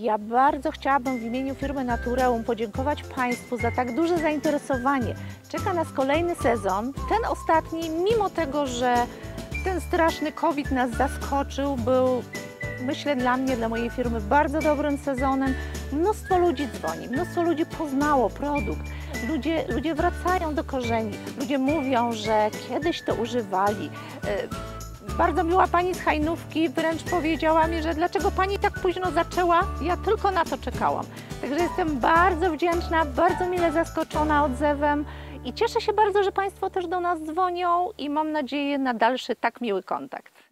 Ja bardzo chciałabym w imieniu firmy Natureum podziękować Państwu za tak duże zainteresowanie. Czeka nas kolejny sezon. Ten ostatni, mimo tego, że ten straszny COVID nas zaskoczył, był myślę dla mnie, dla mojej firmy bardzo dobrym sezonem. Mnóstwo ludzi dzwoni, mnóstwo ludzi poznało produkt. Ludzie, ludzie wracają do korzeni, ludzie mówią, że kiedyś to używali. Bardzo miła pani z Hajnówki wręcz powiedziała mi, że dlaczego pani tak późno zaczęła, ja tylko na to czekałam. Także jestem bardzo wdzięczna, bardzo mile zaskoczona odzewem i cieszę się bardzo, że państwo też do nas dzwonią i mam nadzieję na dalszy tak miły kontakt.